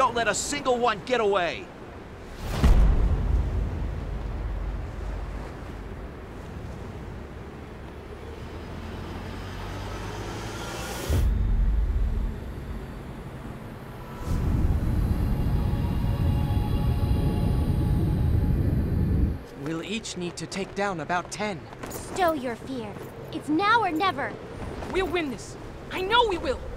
Don't let a single one get away. We'll each need to take down about ten. Stow your fear. It's now or never. We'll win this. I know we will.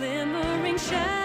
Glimmering shadows.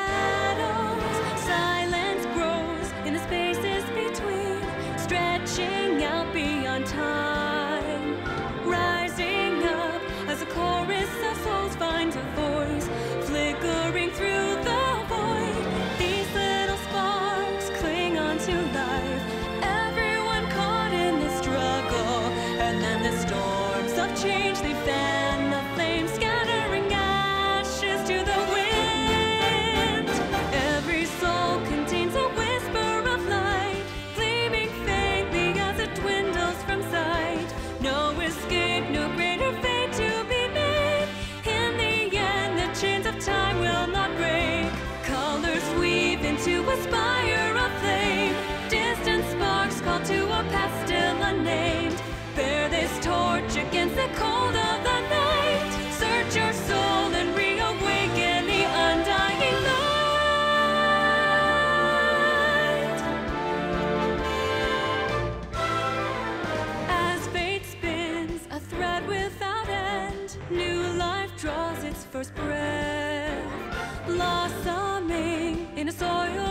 Blossoming in a soil